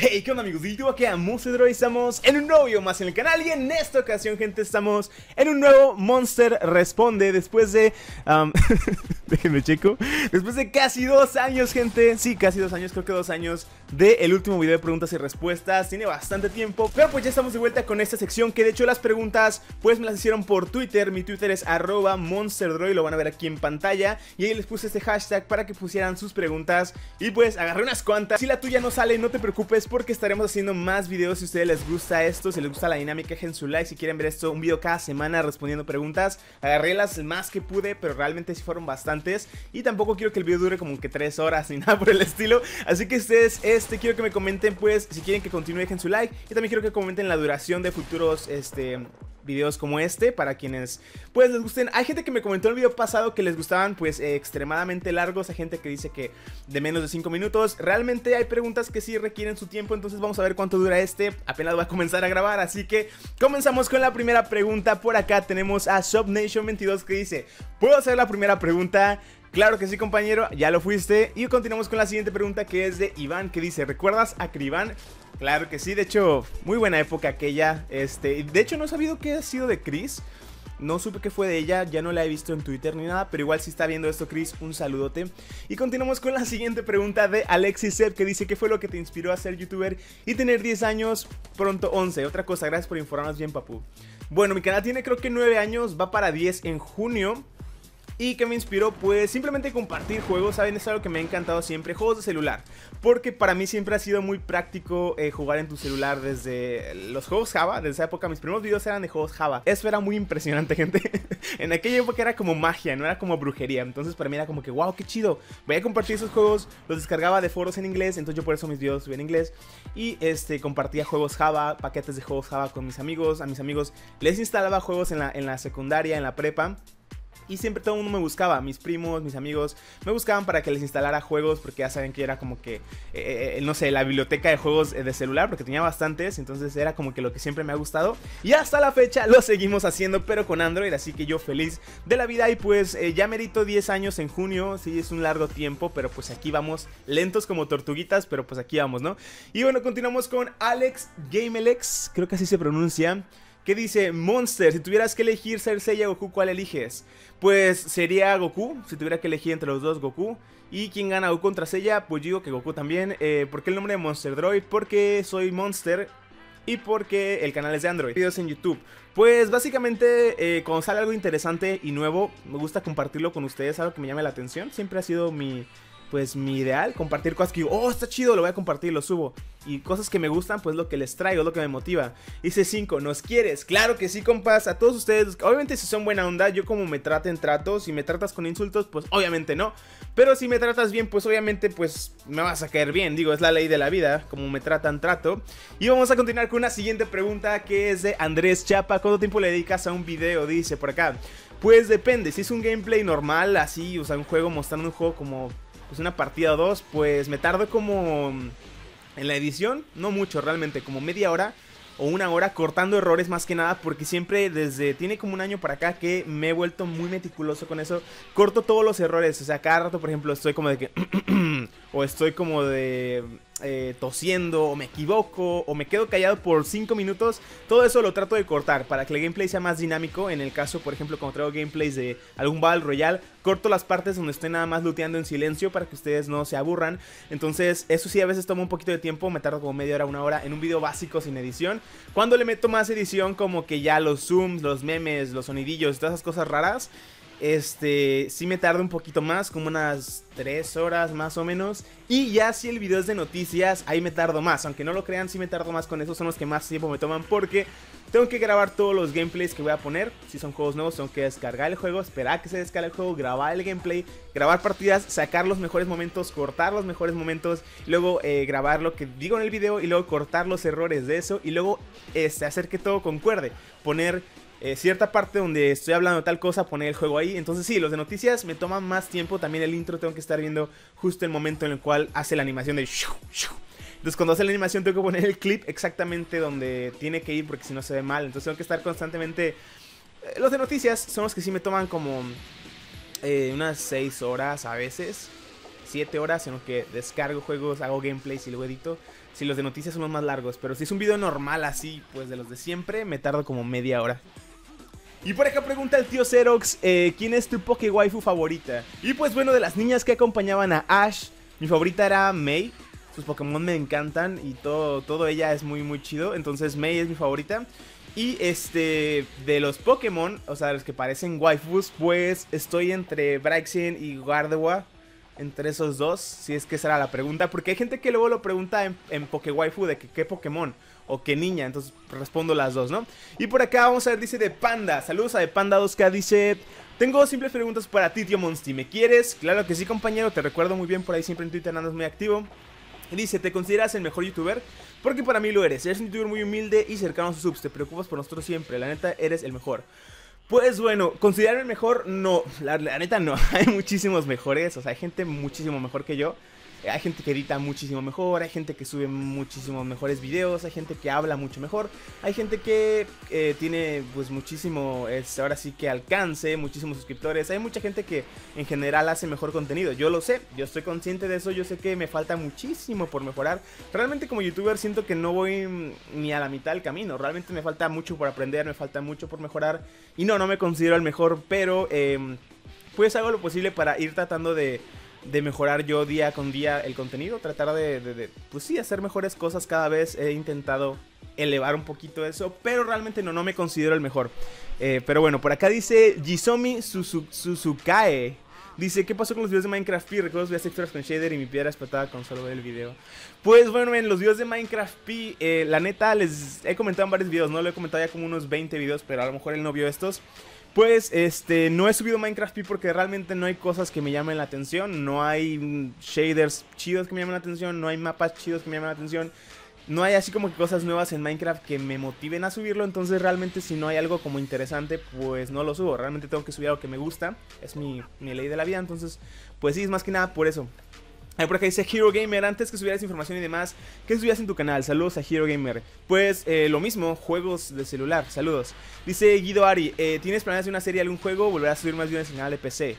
Hey, ¿qué onda amigos? Y yo aquí a Monster estamos en un nuevo video más en el canal Y en esta ocasión, gente, estamos en un nuevo Monster Responde Después de... Déjenme checo Después de casi dos años, gente Sí, casi dos años, creo que dos años De el último video de preguntas y respuestas. Tiene bastante tiempo Pero pues ya estamos de vuelta con esta sección Que de hecho las preguntas, pues me las hicieron por Twitter. Mi Twitter es arroba MonsterDroid Lo van a ver aquí en pantalla. Y ahí les puse este hashtag para que pusieran sus preguntas Y pues agarré unas cuantas. Si la tuya no sale, no te preocupes porque estaremos haciendo más videos. Si a ustedes les gusta esto, si les gusta la dinámica, dejen su like. Si quieren ver esto, un video cada semana respondiendo preguntas. Agarré las más que pude, pero realmente sí fueron bastantes. Y tampoco quiero que el video dure como que 3 horas ni nada por el estilo. Así que ustedes, este, quiero que me comenten pues si quieren que continúe, dejen su like y también quiero que comenten la duración de futuros, este videos como este para quienes pues les gusten. Hay gente que me comentó en el video pasado que les gustaban pues extremadamente largos, hay gente que dice que de menos de 5 minutos. Realmente hay preguntas que sí requieren su tiempo, entonces vamos a ver cuánto dura este. Apenas va a comenzar a grabar, así que comenzamos con la primera pregunta. Por acá tenemos a ShopNation22 que dice, ¿puedo hacer la primera pregunta? Claro que sí, compañero, ya lo fuiste. Y continuamos con la siguiente pregunta que es de Iván, que dice, ¿recuerdas a Crivan? Claro que sí, de hecho, muy buena época aquella. Este, de hecho, no he sabido qué ha sido de Chris. No supe qué fue de ella, ya no la he visto en Twitter ni nada, pero igual si está viendo esto Chris, un saludote. Y continuamos con la siguiente pregunta de Alexis Sepp que dice qué fue lo que te inspiró a ser youtuber y tener 10 años, pronto 11. Otra cosa, gracias por informarnos bien, papu. Bueno, mi canal tiene creo que 9 años, va para 10 en junio. ¿Y que me inspiró? Pues simplemente compartir juegos, ¿saben? Es algo que me ha encantado siempre, juegos de celular. Porque para mí siempre ha sido muy práctico eh, jugar en tu celular desde los juegos Java, desde esa época. Mis primeros videos eran de juegos Java. Eso era muy impresionante, gente. en aquella época era como magia, no era como brujería. Entonces para mí era como que, wow, qué chido. Voy a compartir esos juegos, los descargaba de foros en inglés, entonces yo por eso mis videos subí en inglés. Y este, compartía juegos Java, paquetes de juegos Java con mis amigos. A mis amigos les instalaba juegos en la, en la secundaria, en la prepa y siempre todo el mundo me buscaba, mis primos, mis amigos, me buscaban para que les instalara juegos porque ya saben que era como que, eh, eh, no sé, la biblioteca de juegos de celular porque tenía bastantes, entonces era como que lo que siempre me ha gustado y hasta la fecha lo seguimos haciendo pero con Android, así que yo feliz de la vida y pues eh, ya merito 10 años en junio, sí es un largo tiempo, pero pues aquí vamos lentos como tortuguitas, pero pues aquí vamos, ¿no? Y bueno, continuamos con Alex Gamelex, creo que así se pronuncia. ¿Qué dice? Monster, si tuvieras que elegir ser Seiya Goku, ¿cuál eliges? Pues sería Goku, si tuviera que elegir entre los dos, Goku. ¿Y quién gana Goku contra Seiya? Pues digo que Goku también. Eh, ¿Por qué el nombre de Monster Droid? Porque soy Monster y porque el canal es de Android. Videos en YouTube. Pues básicamente eh, cuando sale algo interesante y nuevo, me gusta compartirlo con ustedes, algo que me llame la atención. Siempre ha sido mi, pues mi ideal, compartir cosas que digo, oh, está chido, lo voy a compartir, lo subo. Y cosas que me gustan, pues lo que les traigo, lo que me motiva. Dice 5, ¿nos quieres? Claro que sí, compas, a todos ustedes. Obviamente si son buena onda, yo como me traten trato, si me tratas con insultos, pues obviamente no. Pero si me tratas bien, pues obviamente pues me vas a caer bien, digo, es la ley de la vida, como me tratan, trato. Y vamos a continuar con una siguiente pregunta que es de Andrés Chapa. ¿Cuánto tiempo le dedicas a un video? Dice por acá. Pues depende, si es un gameplay normal, así, o sea, un juego mostrando un juego como pues una partida o dos, pues me tardo como en la edición, no mucho realmente, como media hora o una hora cortando errores más que nada porque siempre desde tiene como un año para acá que me he vuelto muy meticuloso con eso. Corto todos los errores, o sea, cada rato por ejemplo estoy como de que o estoy como de eh, tosiendo, o me equivoco, o me quedo callado por 5 minutos, todo eso lo trato de cortar para que el gameplay sea más dinámico. En el caso, por ejemplo, cuando traigo gameplays de algún Battle Royale, corto las partes donde estoy nada más looteando en silencio para que ustedes no se aburran. Entonces, eso sí, a veces toma un poquito de tiempo, me tardo como media hora, una hora en un video básico sin edición. Cuando le meto más edición, como que ya los zooms, los memes, los sonidillos, todas esas cosas raras este, sí me tarda un poquito más, como unas 3 horas más o menos. Y ya si el video es de noticias, ahí me tardo más. Aunque no lo crean, sí me tardo más con esos, son los que más tiempo me toman porque tengo que grabar todos los gameplays que voy a poner. Si son juegos nuevos, tengo que descargar el juego, esperar que se descargue el juego, grabar el gameplay, grabar partidas, sacar los mejores momentos, cortar los mejores momentos, luego eh, grabar lo que digo en el video y luego cortar los errores de eso y luego este, hacer que todo concuerde. Poner eh, cierta parte donde estoy hablando de tal cosa, poner el juego ahí. Entonces sí, los de noticias me toman más tiempo. También el intro tengo que estar viendo justo el momento en el cual hace la animación de... Entonces cuando hace la animación tengo que poner el clip exactamente donde tiene que ir porque si no se ve mal. Entonces tengo que estar constantemente... Eh, los de noticias son los que sí me toman como eh, unas 6 horas a veces. 7 horas, sino que descargo juegos, hago gameplays y luego edito. Si los de noticias son los más largos, pero si es un video normal así, pues de los de siempre, me tardo como media hora. Y por acá pregunta el tío Xerox, eh, ¿quién es tu Poké Waifu favorita? Y pues bueno, de las niñas que acompañaban a Ash, mi favorita era Mei. Sus Pokémon me encantan y todo, todo ella es muy muy chido. Entonces Mei es mi favorita. Y este, de los Pokémon, o sea, los que parecen waifus, pues estoy entre Braixen y Gardewa. Entre esos dos, si es que esa era la pregunta. Porque hay gente que luego lo pregunta en, en Poké Waifu de que, qué Pokémon o qué niña. Entonces respondo las dos, ¿no? Y por acá vamos a ver, dice de Panda. Saludos a de Panda 2K. Dice: Tengo simples preguntas para ti, tío Monsti. ¿Me quieres? Claro que sí, compañero. Te recuerdo muy bien por ahí siempre en Twitter andas muy activo. Dice, ¿te consideras el mejor youtuber? Porque para mí lo eres. Eres un youtuber muy humilde y cercano a sus subs. Te preocupas por nosotros siempre. La neta, eres el mejor. Pues bueno, considerarme mejor, no. La neta, no. Hay muchísimos mejores. O sea, hay gente muchísimo mejor que yo. Hay gente que edita muchísimo mejor, hay gente que sube muchísimos mejores videos, hay gente que habla mucho mejor, hay gente que eh, tiene pues muchísimo, es, ahora sí que alcance, muchísimos suscriptores, hay mucha gente que en general hace mejor contenido, yo lo sé, yo estoy consciente de eso, yo sé que me falta muchísimo por mejorar, realmente como youtuber siento que no voy ni a la mitad del camino, realmente me falta mucho por aprender, me falta mucho por mejorar. Y no, no me considero el mejor, pero eh, pues hago lo posible para ir tratando de de mejorar yo día con día el contenido, tratar de, pues sí, hacer mejores cosas cada vez. He intentado elevar un poquito eso, pero realmente no, no me considero el mejor. Eh, pero bueno, por acá dice Jisomi Suzukae. Dice, ¿qué pasó con los videos de Minecraft P? Recuerdo los videos con shader y mi piedra explotada con solo ver el video. Pues bueno, en los videos de Minecraft P, eh, la neta, les he comentado en varios videos, ¿no? Lo he comentado ya como unos 20 videos, pero a lo mejor él no vio estos. Pues este, no he subido Minecraft P porque realmente no hay cosas que me llamen la atención, no hay shaders chidos que me llamen la atención, no hay mapas chidos que me llamen la atención, no hay así como que cosas nuevas en Minecraft que me motiven a subirlo, entonces realmente si no hay algo como interesante, pues no lo subo, realmente tengo que subir algo que me gusta, es mi, mi ley de la vida, entonces pues sí, es más que nada por eso. Ahí por acá dice Hero Gamer, antes que subieras información y demás, ¿qué subías en tu canal? Saludos a Hero Gamer. Pues eh, lo mismo, juegos de celular, saludos. Dice Guido Ari, eh, ¿tienes planes de una serie, algún juego? ¿Volverás a subir más videos en el canal de PC?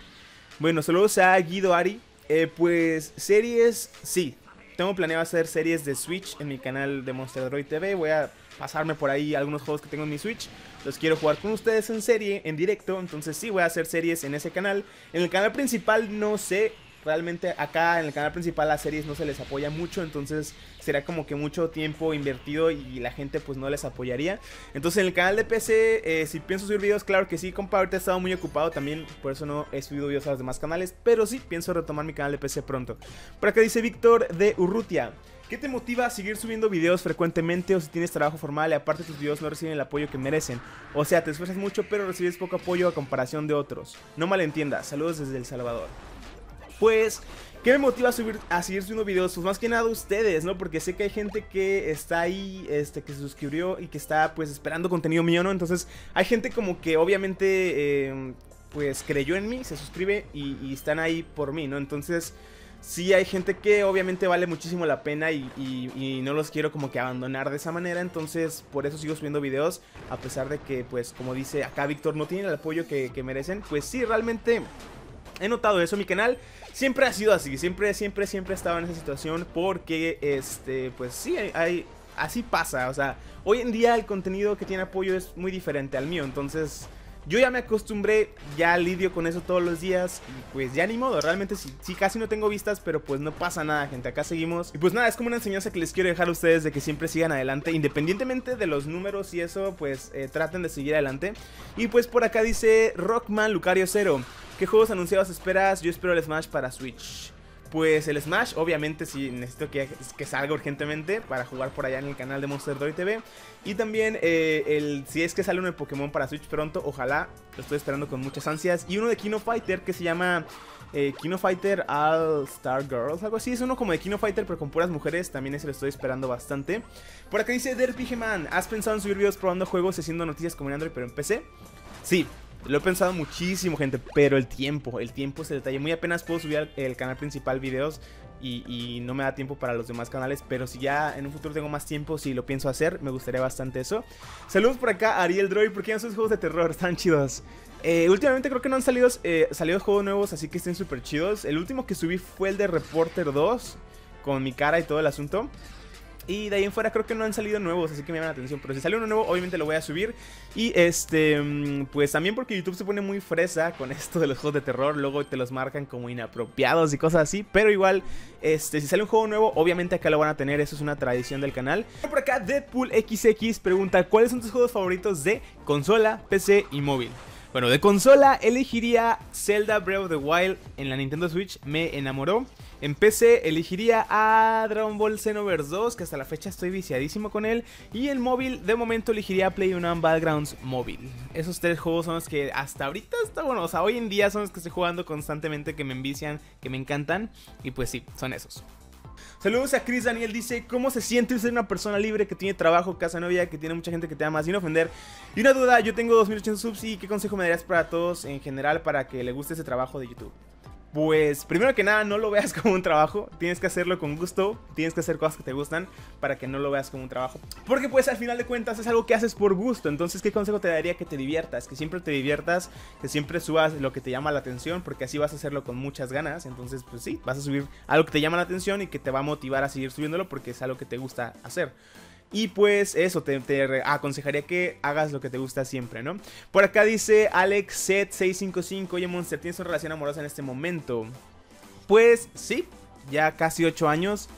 Bueno, saludos a Guido Ari. Eh, pues series, sí. Tengo planeado hacer series de Switch en mi canal de Monster Droid TV. Voy a pasarme por ahí algunos juegos que tengo en mi Switch. Los quiero jugar con ustedes en serie, en directo. Entonces sí, voy a hacer series en ese canal. En el canal principal no sé realmente acá en el canal principal las series no se les apoya mucho, entonces será como que mucho tiempo invertido y la gente pues no les apoyaría. Entonces en el canal de PC, eh, si pienso subir videos, claro que sí, compa, ahorita he estado muy ocupado también, por eso no he subido videos a los demás canales, pero sí pienso retomar mi canal de PC pronto. Por acá dice Víctor de Urrutia. ¿Qué te motiva a seguir subiendo videos frecuentemente o si tienes trabajo formal y aparte tus videos no reciben el apoyo que merecen? O sea, te esfuerzas mucho pero recibes poco apoyo a comparación de otros. No malentiendas, saludos desde El Salvador pues, ¿qué me motiva a, subir, a seguir subiendo videos? Pues más que nada ustedes, ¿no? Porque sé que hay gente que está ahí, este, que se suscribió y que está, pues, esperando contenido mío, ¿no? Entonces, hay gente como que obviamente, em, pues, creyó en mí, se suscribe y, están ahí por mí, ¿no? Entonces... Sí, hay gente que obviamente vale muchísimo la pena y, no los quiero como que abandonar de esa manera, entonces por eso sigo subiendo videos, a pesar de que, pues, como dice acá Víctor, no tienen el apoyo que, que merecen, pues sí, realmente he notado eso, mi canal siempre ha sido así, siempre, siempre, siempre he estado en esa situación porque, este, pues sí, hay, así pasa, o sea, hoy en día el contenido que tiene apoyo es muy diferente al mío, entonces... Yo ya me acostumbré, ya lidio con eso todos los días y pues ya ni modo, realmente sí, sí, casi no tengo vistas, pero pues no pasa nada, gente, acá seguimos. Y pues nada, es como una enseñanza que les quiero dejar a ustedes de que siempre sigan adelante, independientemente de los números y eso, pues eh, traten de seguir adelante. Y pues por acá dice Rockman Lucario 0. ¿Qué juegos anunciados esperas? Yo espero el Smash para Switch. Pues el Smash, obviamente sí necesito que, que, salga urgentemente para jugar por allá en el canal de Monster Droid TV. Y también eh, el, si es que sale uno de Pokémon para Switch pronto, ojalá, lo estoy esperando con muchas ansias. Y uno de Kino Fighter que se llama eh, Kino Fighter All Star Girls, algo así. Es uno como de Kino Fighter pero con puras mujeres, también ese lo estoy esperando bastante. Por acá dice Derpy Man, ¿has pensado en subir videos probando juegos y haciendo noticias como en Android pero en PC? Sí, lo he pensado muchísimo, gente, pero el tiempo, el tiempo es el detalle. Muy apenas puedo subir al canal principal videos y, no me da tiempo para los demás canales, pero si ya en un futuro tengo más tiempo, si lo pienso hacer, me gustaría bastante eso. Saludos por acá, Ariel Droid, ¿por qué no son juegos de terror? Están chidos. Eh, últimamente creo que no han salido, eh, salido juegos nuevos, así que estén súper chidos. El último que subí fue el de Reporter 2, con mi cara y todo el asunto. Y de ahí en fuera creo que no han salido nuevos, así que me llaman la atención. Pero si sale uno nuevo, obviamente lo voy a subir. Y este, mm, pues también porque YouTube se pone muy fresa con esto de los juegos de terror. Luego te los marcan como inapropiados y cosas así. Pero igual, este, si sale un juego nuevo, obviamente acá lo van a tener. Eso es una tradición del canal. Por acá, Deadpool XX pregunta: ¿Cuáles son tus juegos favoritos de consola, PC y móvil? Bueno, de consola elegiría Zelda Breath of the Wild en la Nintendo Switch, me enamoró. En PC elegiría a Dragon Ball Xenoverse 2, que hasta la fecha estoy viciadísimo con él. Y en móvil, de momento elegiría PlayOne Battlegrounds móvil. Esos tres juegos son los que hasta ahorita está bueno, o sea, hoy en día son los que estoy jugando constantemente, que me envician, que me encantan. Y pues sí, son esos. Saludos a Chris Daniel, dice, ¿cómo se siente ser una persona libre que tiene trabajo, casa novia, que tiene mucha gente que te ama sin ofender? Y una duda, yo tengo 2800 subs y ¿qué consejo me darías para todos en general para que le guste ese trabajo de YouTube? Pues primero que nada no lo veas como un trabajo, tienes que hacerlo con gusto, tienes que hacer cosas que te gustan para que no lo veas como un trabajo. Porque pues al final de cuentas es algo que haces por gusto, entonces ¿qué consejo te daría que te diviertas? Que siempre te diviertas, que siempre subas lo que te llama la atención, porque así vas a hacerlo con muchas ganas, entonces pues sí, vas a subir algo que te llama la atención y que te va a motivar a seguir subiéndolo porque es algo que te gusta hacer. Y pues eso, te, aconsejaría que hagas lo que te gusta siempre, ¿no? Por acá dice AlexZ655, oye Monster, ¿tienes una relación amorosa en este momento? Pues sí, ya casi 8 años.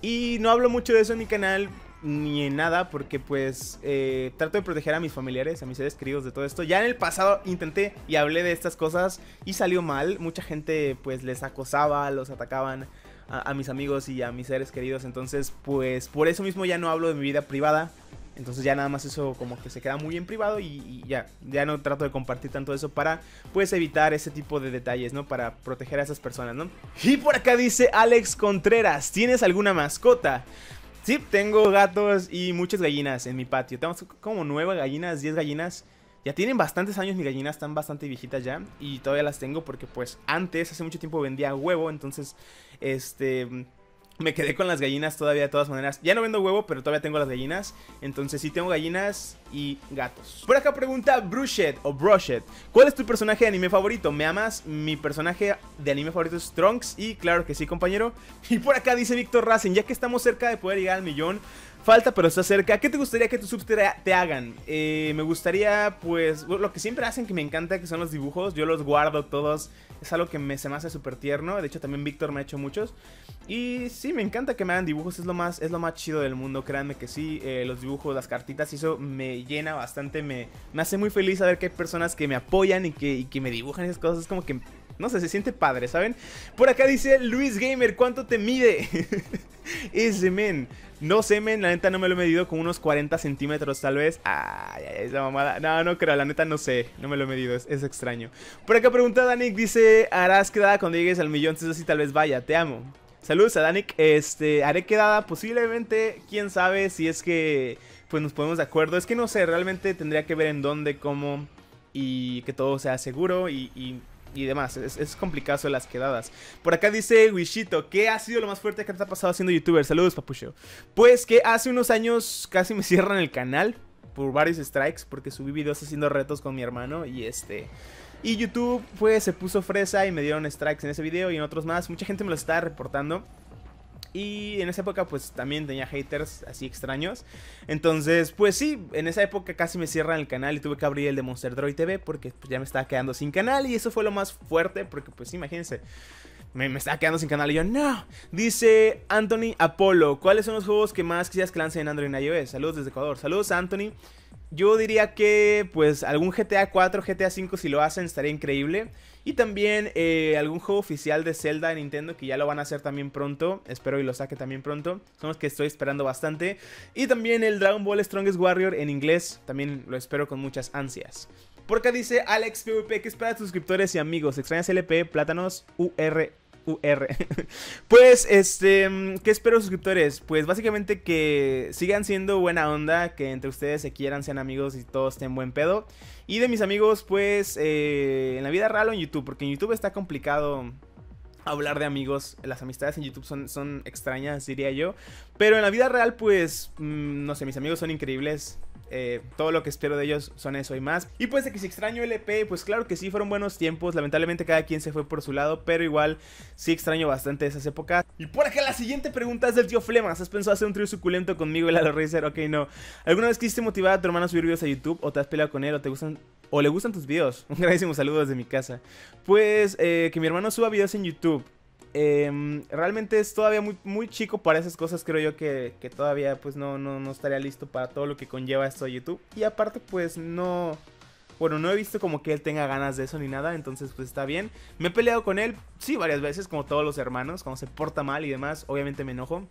Y no hablo mucho de eso en mi canal ni en nada porque pues eh, trato de proteger a mis familiares, a mis seres queridos de todo esto. Ya en el pasado intenté y hablé de estas cosas y salió mal. Mucha gente pues les acosaba, los atacaban a, mis amigos y a mis seres queridos. Entonces, pues por eso mismo ya no hablo de mi vida privada. Entonces ya nada más eso como que se queda muy en privado y, ya, ya no trato de compartir tanto eso para pues evitar ese tipo de detalles, ¿no? Para proteger a esas personas, ¿no? Y por acá dice Alex Contreras, ¿tienes alguna mascota? Sí, tengo gatos y muchas gallinas en mi patio. Tengo como nueve gallinas, diez gallinas. Ya tienen bastantes años mis gallinas, están bastante viejitas ya. Y todavía las tengo porque pues antes, hace mucho tiempo vendía huevo. Entonces, este me quedé con las gallinas todavía de todas maneras. Ya no vendo huevo, pero todavía tengo las gallinas. Entonces sí tengo gallinas y gatos. Por acá pregunta Brushet o Brushet. ¿Cuál es tu personaje de anime favorito? ¿Me amas? Mi personaje de anime favorito es Trunks. Y claro que sí, compañero. Y por acá dice Víctor Racing, ya que estamos cerca de poder llegar al millón. Falta, pero está cerca. ¿Qué te gustaría que tus subs te, hagan? Eh, me gustaría, pues, lo que siempre hacen que me encanta, que son los dibujos. Yo los guardo todos. Es algo que me, se me hace súper tierno. De hecho, también Víctor me ha hecho muchos. Y sí, me encanta que me hagan dibujos. Es lo más, es lo más chido del mundo. Créanme que sí. Eh, los dibujos, las cartitas, eso me llena bastante. Me, me hace muy feliz saber que hay personas que me apoyan y que, y que me dibujan esas cosas. Es como que no sé, se siente padre, ¿saben? Por acá dice Luis Gamer, ¿cuánto te mide? Ese men. No sé, men, la neta no me lo he medido con unos 40 centímetros tal vez. Ay, esa mamada. No, no creo, la neta no sé. No me lo he medido, es, extraño. Por acá pregunta Danik, dice, harás quedada cuando llegues al millón, entonces así tal vez vaya, te amo. Saludos a Danik, este, haré quedada posiblemente, quién sabe si es que pues nos ponemos de acuerdo. Es que no sé, realmente tendría que ver en dónde, cómo y que todo sea seguro y y demás. Es, complicado las quedadas. Por acá dice Wishito, ¿qué ha sido lo más fuerte que te ha pasado haciendo youtuber? Saludos, papucho. Pues que hace unos años casi me cierran el canal por varios strikes porque subí videos haciendo retos con mi hermano y este... Y YouTube pues se puso fresa y me dieron strikes en ese video y en otros más. Mucha gente me lo estaba reportando. Y en esa época pues también tenía haters así extraños. Entonces pues sí, en esa época casi me cierran el canal y tuve que abrir el de Monster Droid TV porque pues, ya me estaba quedando sin canal y eso fue lo más fuerte porque pues imagínense. Me, estaba quedando sin canal y yo, no. Dice Anthony Apolo, ¿cuáles son los juegos que más quisieras que lancen en Android y iOS? Saludos desde Ecuador. Saludos Anthony. Yo diría que pues algún GTA 4, GTA 5 si lo hacen estaría increíble. Y también eh, algún juego oficial de Zelda de Nintendo que ya lo van a hacer también pronto. Espero y lo saque también pronto. Son los que estoy esperando bastante. Y también el Dragon Ball Strongest Warrior en inglés. También lo espero con muchas ansias. Por acá dice Alex PvP, ¿qué espera suscriptores y amigos? ¿Extrañas LP, plátanos, UR, UR. pues, este, ¿qué espero suscriptores? Pues básicamente que sigan siendo buena onda, que entre ustedes se quieran, sean amigos y todos estén buen pedo. Y de mis amigos, pues, eh, en la vida real o en YouTube, porque en YouTube está complicado hablar de amigos. Las amistades en YouTube son, son extrañas, diría yo. Pero en la vida real, pues, mm, no sé, mis amigos son increíbles. Eh, todo lo que espero de ellos son eso y más. Y pues de que si extraño LP, pues claro que sí, fueron buenos tiempos. Lamentablemente cada quien se fue por su lado, pero igual sí extraño bastante esas épocas. Y por acá la siguiente pregunta es del tío Flemas. ¿Has pensado hacer un trío suculento conmigo y Lalo Racer? Ok, no. ¿Alguna vez quisiste motivar a tu hermano a subir videos a YouTube? ¿O te has peleado con él? ¿O te gustan o le gustan tus videos. Un grandísimo saludo desde mi casa. Pues eh, que mi hermano suba videos en YouTube. Em, realmente es todavía muy, muy chico para esas cosas, creo yo que, todavía pues no, no, no estaría listo para todo lo que conlleva esto de YouTube. Y aparte pues no... Bueno, no he visto como que él tenga ganas de eso ni nada, entonces pues está bien. Me he peleado con él, sí, varias veces, como todos los hermanos, cuando se porta mal y demás, obviamente me enojo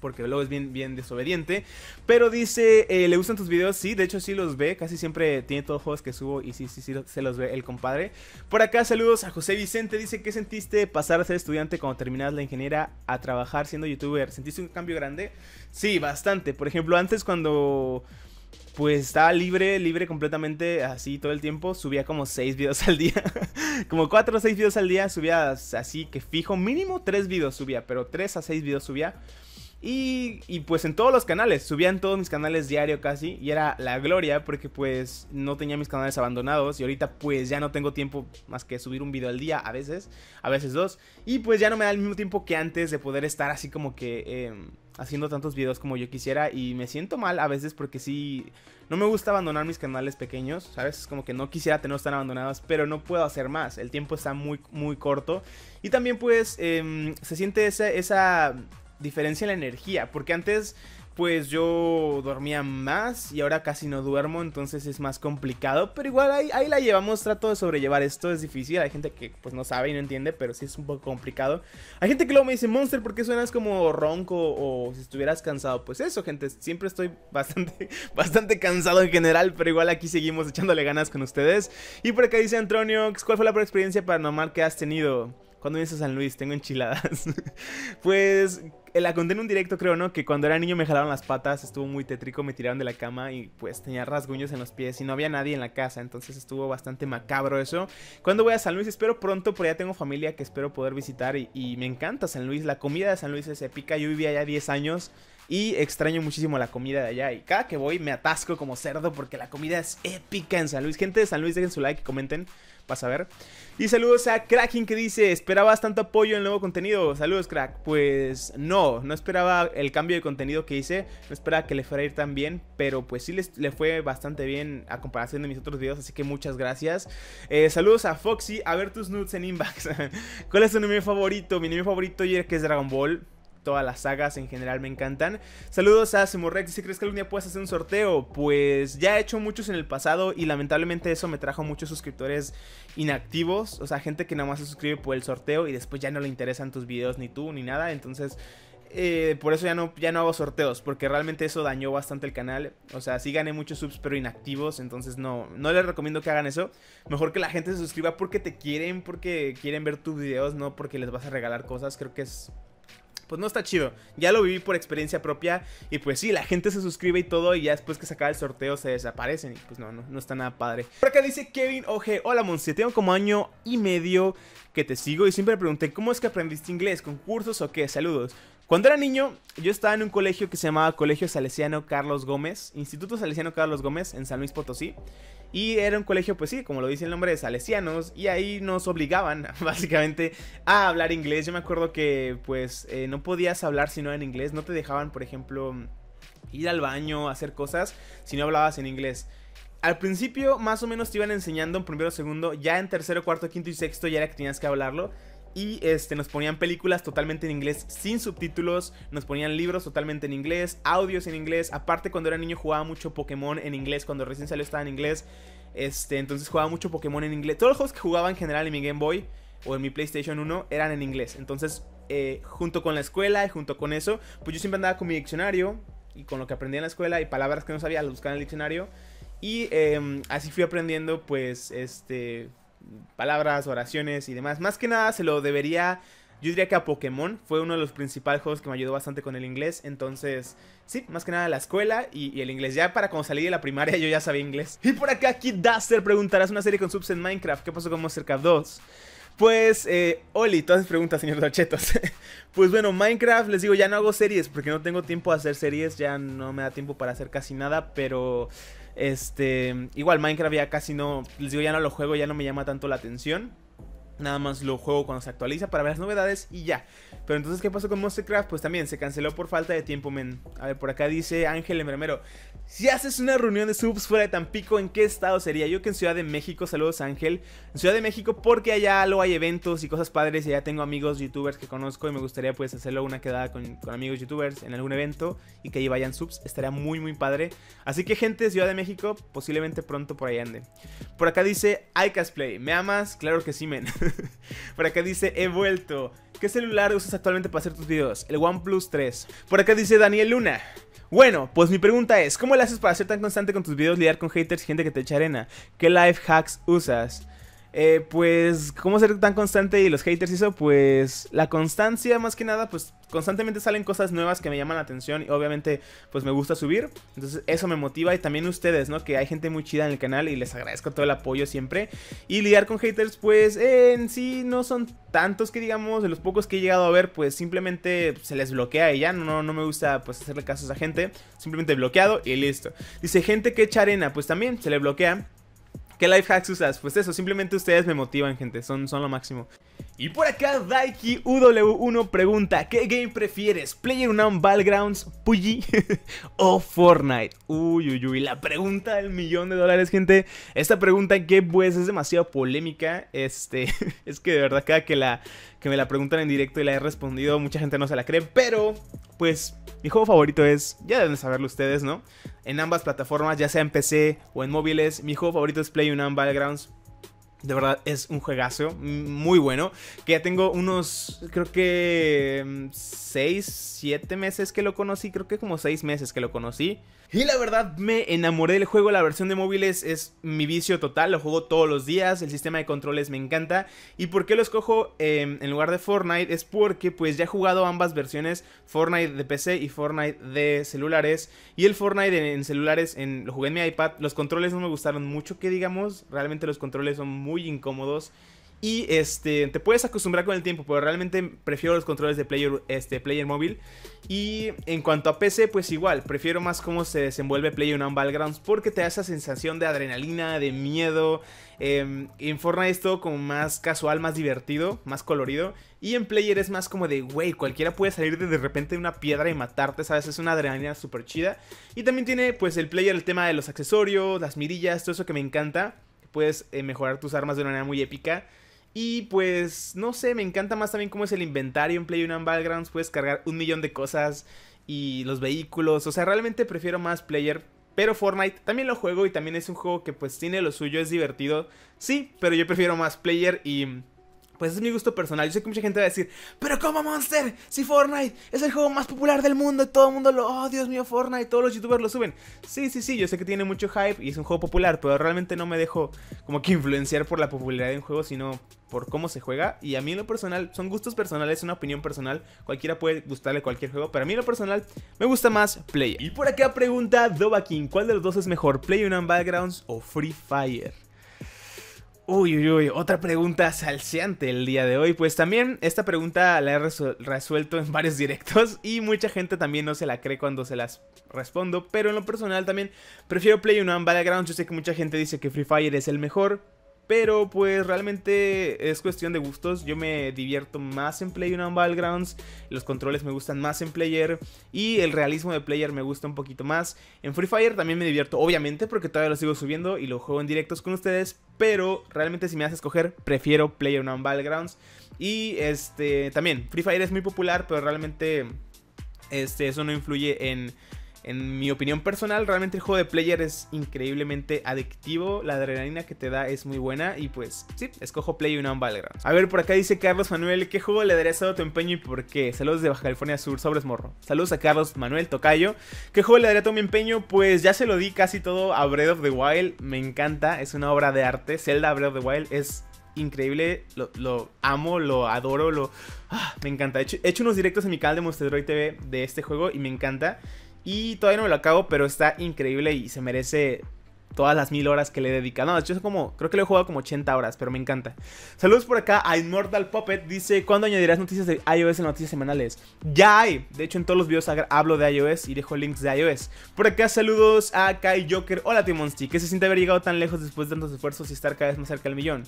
porque luego es bien, bien desobediente. Pero dice, eh, ¿le gustan tus videos? Sí, de hecho sí los ve, casi siempre tiene todos los juegos que subo y sí, sí, sí, se los ve el compadre. Por acá saludos a José Vicente, dice, ¿qué sentiste pasar a ser estudiante cuando terminas la ingeniera a trabajar siendo youtuber? ¿Sentiste un cambio grande? Sí, bastante. Por ejemplo, antes cuando pues estaba libre, libre completamente, así todo el tiempo. Subía como 6 videos al día. como 4 o 6 videos al día subía así que fijo. Mínimo 3 videos subía, pero 3 a 6 videos subía. Y, pues en todos los canales, subía en todos mis canales diario casi y era la gloria porque pues no tenía mis canales abandonados y ahorita pues ya no tengo tiempo más que subir un video al día a veces, a veces dos. Y pues ya no me da el mismo tiempo que antes de poder estar así como que em, haciendo tantos videos como yo quisiera y me siento mal a veces porque sí, no me gusta abandonar mis canales pequeños, ¿sabes? Es como que no quisiera tenerlos tan abandonados pero no puedo hacer más, el tiempo está muy, muy corto. Y también pues em, se siente esa... esa diferencia en la energía, porque antes pues yo dormía más y ahora casi no duermo, entonces es más complicado, pero igual ahí, ahí, la llevamos, trato de sobrellevar esto, es difícil, hay gente que pues no sabe y no entiende, pero sí es un poco complicado. Hay gente que luego me dice, Monster, ¿por qué suenas como ronco o si estuvieras cansado? Pues eso, gente, siempre estoy bastante, bastante cansado en general, pero igual aquí seguimos echándole ganas con ustedes. Y por acá dice Antonio, ¿cuál fue la peor experiencia paranormal que has tenido? Cuando vienes a San Luis, tengo enchiladas. pues la conté en un directo, creo, ¿no? Que cuando era niño me jalaron las patas, estuvo muy tétrico, me tiraron de la cama y pues tenía rasguños en los pies y no había nadie en la casa, entonces estuvo bastante macabro eso. Cuando voy a San Luis, espero pronto, por allá tengo familia que espero poder visitar y, y me encanta San Luis. La comida de San Luis es épica, yo vivía allá 10 años. Y extraño muchísimo la comida de allá. Y cada que voy me atasco como cerdo porque la comida es épica en San Luis. Gente de San Luis, dejen su like y comenten vas a ver. Y saludos a Cracking que dice, ¿esperabas tanto apoyo en el nuevo contenido? Saludos, crack. Pues no, no esperaba el cambio de contenido que hice, no esperaba que le fuera a ir tan bien, pero pues sí le fue bastante bien a comparación de mis otros videos, así que muchas gracias. Eh, saludos a Foxy, a ver tus nudes en inbox. ¿Cuál es tu anime favorito? Mi anime favorito yo que es Dragon Ball todas las sagas en general me encantan. Saludos a Simorrex, si crees que algún día puedes hacer un sorteo, pues ya he hecho muchos en el pasado y lamentablemente eso me trajo muchos suscriptores inactivos, o sea, gente que nada más se suscribe por el sorteo y después ya no le interesan tus videos ni tú ni nada, entonces... Eh, por eso ya no, ya no hago sorteos, porque realmente eso dañó bastante el canal. O sea, sí gané muchos subs, pero inactivos, entonces no, no les recomiendo que hagan eso. Mejor que la gente se suscriba porque te quieren, porque quieren ver tus videos, no porque les vas a regalar cosas. Creo que es pues no está chido. Ya lo viví por experiencia propia y pues sí, la gente se suscribe y todo y ya después que se acaba el sorteo se desaparecen y pues no, no, no está nada padre. Por acá dice Kevin Oje, hola Monse, tengo como año y medio que te sigo y siempre pregunté cómo es que aprendiste inglés, con cursos o qué, saludos. Cuando era niño, yo estaba en un colegio que se llamaba Colegio Salesiano Carlos Gómez, Instituto Salesiano Carlos Gómez en San Luis Potosí. Y era un colegio, pues sí, como lo dice el nombre, de salesianos. Y ahí nos obligaban, básicamente, a hablar inglés. Yo me acuerdo que, pues, eh, no podías hablar si no en inglés. No te dejaban, por ejemplo, ir al baño, hacer cosas, si no hablabas en inglés. Al principio, más o menos te iban enseñando en primero, segundo. Ya en tercero, cuarto, quinto y sexto ya era que tenías que hablarlo. Y este, nos ponían películas totalmente en inglés sin subtítulos, nos ponían libros totalmente en inglés, audios en inglés. Aparte, cuando era niño jugaba mucho Pokémon en inglés, cuando recién salió estaba en inglés. Este, entonces jugaba mucho Pokémon en inglés. Todos los juegos que jugaba en general en mi Game Boy o en mi PlayStation 1 eran en inglés. Entonces, eh, junto con la escuela y junto con eso, pues yo siempre andaba con mi diccionario y con lo que aprendí en la escuela y palabras que no sabía, las buscaba en el diccionario. Y em, así fui aprendiendo, pues, este, palabras, oraciones y demás. Más que nada se lo debería, yo diría que a Pokémon. Fue uno de los principales juegos que me ayudó bastante con el inglés. Entonces, sí, más que nada la escuela y, el inglés. Ya para cuando salí de la primaria yo ya sabía inglés. Y por acá Kid Duster preguntarás una serie con subs en Minecraft. ¿Qué pasó con Monster 2? Pues, eh, Oli, todas las preguntas, señor Dachetos. pues bueno, Minecraft, les digo, ya no hago series porque no tengo tiempo a hacer series, ya no me da tiempo para hacer casi nada, pero este, igual Minecraft ya casi no, les digo, ya no lo juego, ya no me llama tanto la atención. Nada más lo juego cuando se actualiza para ver las novedades y ya. Pero entonces, ¿qué pasó con Monstercraft? Pues también se canceló por falta de tiempo, men. A ver, por acá dice Ángel Embremero. Si haces una reunión de subs fuera de Tampico, ¿en qué estado sería? Yo que en Ciudad de México, saludos Ángel. En Ciudad de México porque allá lo hay eventos y cosas padres y allá tengo amigos youtubers que conozco y me gustaría pues hacerlo una quedada con, amigos youtubers en algún evento y que ahí vayan subs. Estaría muy muy padre. Así que gente de Ciudad de México, posiblemente pronto por ahí ande. Por acá dice iCasplay. ¿Me amas? Claro que sí, men. por acá dice he vuelto. ¿Qué celular usas actualmente para hacer tus videos? El OnePlus 3. Por acá dice Daniel Luna. Bueno, pues mi pregunta es, ¿cómo le haces para ser tan constante con tus videos, lidiar con haters y gente que te echa arena? ¿Qué life hacks usas? Eh, pues, ¿cómo ser tan constante y los haters eso? Pues, la constancia más que nada, pues, constantemente salen cosas nuevas que me llaman la atención y obviamente, pues, me gusta subir. Entonces, eso me motiva y también ustedes, ¿no? Que hay gente muy chida en el canal y les agradezco todo el apoyo siempre. Y lidiar con haters, pues, en sí no son tantos que digamos, de los pocos que he llegado a ver, pues, simplemente se les bloquea y ya, no, no me gusta, pues, hacerle caso a esa gente. Simplemente bloqueado y listo. Dice, gente que echa arena, pues también se le bloquea. ¿Qué life hacks usas? Pues eso, simplemente ustedes me motivan, gente, son, son lo máximo. Y por acá Daiki UW1 pregunta, ¿qué game prefieres? ¿PlayerUnknown Battlegrounds, PUBG o Fortnite? Uy, uy, uy, la pregunta del millón de dólares, gente. Esta pregunta que pues es demasiado polémica, este, es que de verdad cada que, la, que me la preguntan en directo y la he respondido, mucha gente no se la cree, pero pues mi juego favorito es, ya deben saberlo ustedes, ¿no? En ambas plataformas, ya sea en PC o en móviles, mi juego favorito es PlayerUnknown Battlegrounds. De verdad es un juegazo muy bueno. Que ya tengo unos, creo que 6, mm, 7 meses que lo conocí. Creo que como 6 meses que lo conocí. Y la verdad me enamoré del juego, la versión de móviles es mi vicio total, lo juego todos los días, el sistema de controles me encanta. ¿Y por qué lo escojo em, en lugar de Fortnite? Es porque pues ya he jugado ambas versiones, Fortnite de PC y Fortnite de celulares. Y el Fortnite en, celulares en, lo jugué en mi iPad, los controles no me gustaron mucho que digamos, realmente los controles son muy incómodos. Y este, te puedes acostumbrar con el tiempo, pero realmente prefiero los controles de player, este, player móvil. Y en cuanto a PC, pues igual, prefiero más cómo se desenvuelve Player on Battlegrounds porque te da esa sensación de adrenalina, de miedo. Eh, en Fortnite es todo como más casual, más divertido, más colorido. Y en Player es más como de, güey, cualquiera puede salir de, de repente de una piedra y matarte, ¿sabes? Es una adrenalina súper chida. Y también tiene, pues, el Player el tema de los accesorios, las mirillas, todo eso que me encanta. Puedes eh, mejorar tus armas de una manera muy épica. Y pues, no sé, me encanta más también cómo es el inventario en PlayerUnknown Battlegrounds. Puedes cargar un millón de cosas y los vehículos. O sea, realmente prefiero más Player. Pero Fortnite también lo juego y también es un juego que pues tiene lo suyo, es divertido. Sí, pero yo prefiero más Player y pues es mi gusto personal. Yo sé que mucha gente va a decir, pero ¿cómo Monster? Si Fortnite es el juego más popular del mundo y todo el mundo lo, oh Dios mío, Fortnite, todos los youtubers lo suben. Sí, sí, sí, yo sé que tiene mucho hype y es un juego popular, pero realmente no me dejo como que influenciar por la popularidad de un juego, sino por cómo se juega. Y a mí en lo personal, son gustos personales, una opinión personal. Cualquiera puede gustarle cualquier juego, pero a mí en lo personal me gusta más Player. Y por acá pregunta Dobakin, ¿cuál de los dos es mejor, PlayerUnknown Backgrounds o Free Fire? Uy, uy, uy, otra pregunta salseante el día de hoy. Pues también esta pregunta la he resuelto en varios directos y mucha gente también no se la cree cuando se las respondo. Pero en lo personal también prefiero Play One Battlegrounds. Yo sé que mucha gente dice que Free Fire es el mejor. Pero pues realmente es cuestión de gustos. Yo me divierto más en Player on Battlegrounds. Los controles me gustan más en Player. Y el realismo de Player me gusta un poquito más. En Free Fire también me divierto, obviamente, porque todavía lo sigo subiendo y lo juego en directos con ustedes. Pero realmente si me hace escoger, prefiero Player on Battlegrounds. Y este también, Free Fire es muy popular, pero realmente este, eso no influye en en mi opinión personal, realmente el juego de player es increíblemente adictivo. La adrenalina que te da es muy buena. Y pues, sí, escojo Play Una Battleground. A ver, por acá dice Carlos Manuel: ¿Qué juego le darías a tu empeño y por qué? Saludos de Baja California Sur, sobres morro. Saludos a Carlos Manuel Tocayo. ¿Qué juego le daría a todo mi empeño? Pues ya se lo di casi todo a Breath of the Wild. Me encanta, es una obra de arte. Zelda Breath of the Wild es increíble, lo, amo, lo adoro, lo... Ah, me encanta. He hecho, he hecho, unos directos en mi canal de Monster TV de este juego y me encanta. Y todavía no me lo acabo, pero está increíble y se merece todas las mil horas que le he dedicado. No, yo como, creo que lo he jugado como 80 horas, pero me encanta. Saludos por acá a Immortal Puppet. Dice, ¿cuándo añadirás noticias de iOS en noticias semanales? Ya hay. De hecho, en todos los videos hablo de iOS y dejo links de iOS. Por acá saludos a Kai Joker. Hola, Timonsti. ¿Qué se siente haber llegado tan lejos después de tantos esfuerzos y estar cada vez más cerca del millón?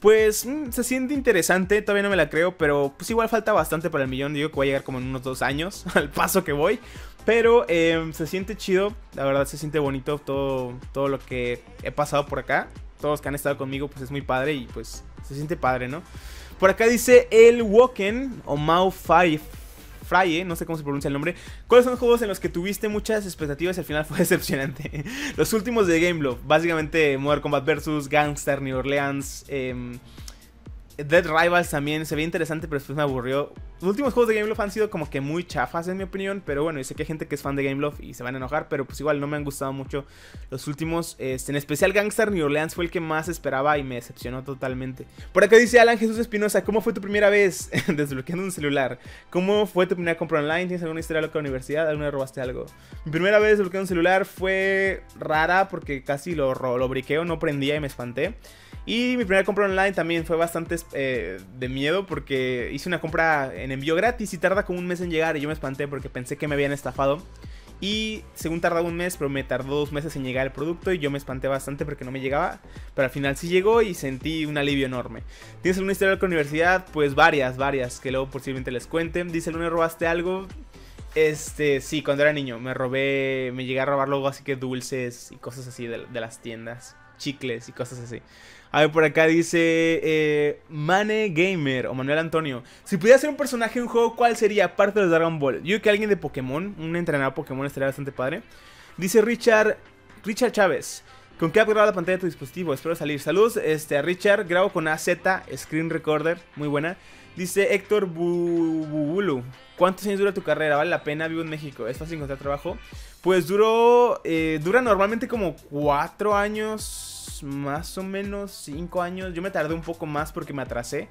Pues mm, se siente interesante, todavía no me la creo, pero pues igual falta bastante para el millón. Digo que voy a llegar como en unos dos años al paso que voy. Pero em, se siente chido, la verdad se siente bonito todo, todo lo que he pasado por acá. Todos los que han estado conmigo, pues es muy padre y pues se siente padre, ¿no? Por acá dice el Woken o Mau 5 Frye, eh, no sé cómo se pronuncia el nombre. ¿Cuáles son los juegos en los que tuviste muchas expectativas y al final fue decepcionante? los últimos de Game Love, básicamente Modern Combat vs. Gangster, New Orleans, eh, Dead Rivals también se ve interesante, pero después me aburrió. Los últimos juegos de Gameloft han sido como que muy chafas, en mi opinión. Pero bueno, sé que hay gente que es fan de Gameloft y se van a enojar. Pero pues igual no me han gustado mucho los últimos. Este, en especial Gangster New Orleans fue el que más esperaba y me decepcionó totalmente. Por acá dice Alan Jesús Espinosa: ¿Cómo fue tu primera vez desbloqueando un celular? ¿Cómo fue tu primera compra online? ¿Tienes alguna historia loca de la universidad? ¿Alguna vez robaste algo? Mi primera vez desbloqueando un celular fue rara porque casi lo, lo briqueo, no prendía y me espanté. Y mi primera compra online también fue bastante eh, de miedo porque hice una compra en envío gratis y tarda como un mes en llegar y yo me espanté porque pensé que me habían estafado. Y según tardaba un mes, pero me tardó dos meses en llegar el producto y yo me espanté bastante porque no me llegaba. Pero al final sí llegó y sentí un alivio enorme. ¿Tienes alguna historia con la universidad? Pues varias, varias, que luego posiblemente les cuenten. Dice, ¿lunes robaste algo? Este, sí, cuando era niño me robé, me llegué a robar luego así que dulces y cosas así de las tiendas. Chicles y cosas así. A ver, por acá dice eh, Mane Gamer o Manuel Antonio. Si pudiera ser un personaje en un juego, ¿cuál sería? Parte de Dragon Ball. Yo creo que alguien de Pokémon, un entrenador Pokémon estaría bastante padre. Dice Richard, Richard Chávez. ¿Con qué app graba la pantalla de tu dispositivo? Espero salir. Saludos este, Richard. Grabo con AZ, Screen Recorder. Muy buena. Dice Héctor Bubulu. ¿Cuántos años dura tu carrera? ¿Vale la pena? Vivo en México. ¿Es fácil encontrar trabajo? Pues duró. Eh, dura normalmente como 4 años más o menos 5 años. Yo me tardé un poco más porque me atrasé.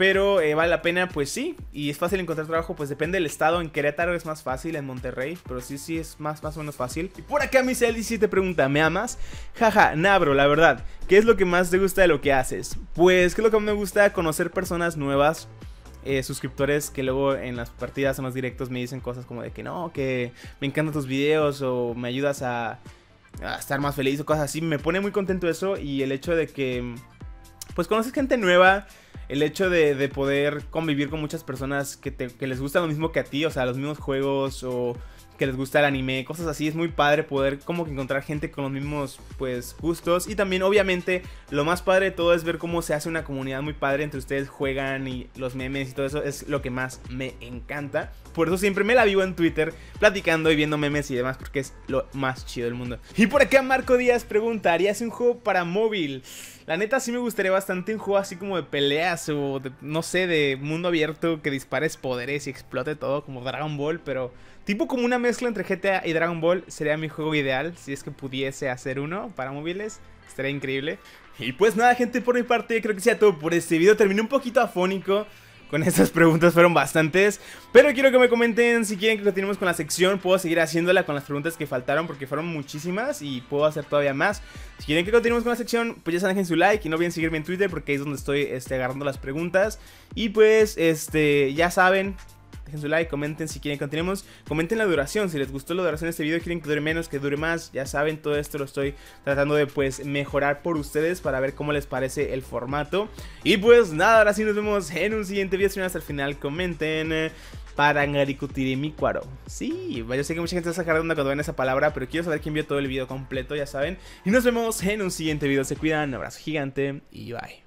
Pero eh, vale la pena, pues sí. Y es fácil encontrar trabajo, pues depende del estado. En Querétaro es más fácil, en Monterrey. Pero sí, sí, es más, más o menos fácil. Y por acá mi si te pregunta, ¿me amas? Jaja, Nabro, la verdad. ¿Qué es lo que más te gusta de lo que haces? Pues, ¿qué es lo que me gusta? Conocer personas nuevas. Eh, suscriptores que luego en las partidas o más directos me dicen cosas como de que no, que me encantan tus videos o me ayudas a a estar más feliz o cosas así. Me pone muy contento eso y el hecho de que, pues conoces gente nueva, el hecho de, poder convivir con muchas personas que, que les gusta lo mismo que a ti, o sea, los mismos juegos o que les gusta el anime, cosas así. Es muy padre poder como que encontrar gente con los mismos pues gustos. Y también obviamente lo más padre de todo es ver cómo se hace una comunidad muy padre entre ustedes, juegan y los memes y todo eso es lo que más me encanta. Por eso siempre me la vivo en Twitter platicando y viendo memes y demás porque es lo más chido del mundo. Y por acá Marco Díaz pregunta, ¿harías un juego para móvil? La neta sí me gustaría bastante un juego así como de peleas o no sé, de mundo abierto que dispares poderes y explote todo como Dragon Ball, pero tipo como una mezcla entre GTA y Dragon Ball sería mi juego ideal si es que pudiese hacer uno para móviles. Estaría increíble. Y pues nada, gente, por mi parte creo que sea todo por este video. Terminé un poquito afónico con estas preguntas fueron bastantes. Pero quiero que me comenten si quieren que continuemos con la sección. Puedo seguir haciéndola con las preguntas que faltaron porque fueron muchísimas y puedo hacer todavía más. Si quieren que continuemos con la sección, pues ya saben, dejen su like y no olviden seguirme en Twitter porque ahí es donde estoy este, agarrando las preguntas. Y pues, este, ya saben, dejen su like, comenten si quieren que continuemos, comenten la duración, si les gustó la duración de este video, quieren que dure menos, que dure más, ya saben, todo esto lo estoy tratando de pues mejorar por ustedes para ver cómo les parece el formato. Y pues nada, ahora sí nos vemos en un siguiente video, si hasta el final comenten. Eh, para mi. Sí, yo sé que mucha gente se sacar de onda cuando ven esa palabra, pero quiero saber quién vio todo el video completo, ya saben. Y nos vemos en un siguiente video. Se cuidan, abrazo gigante y bye.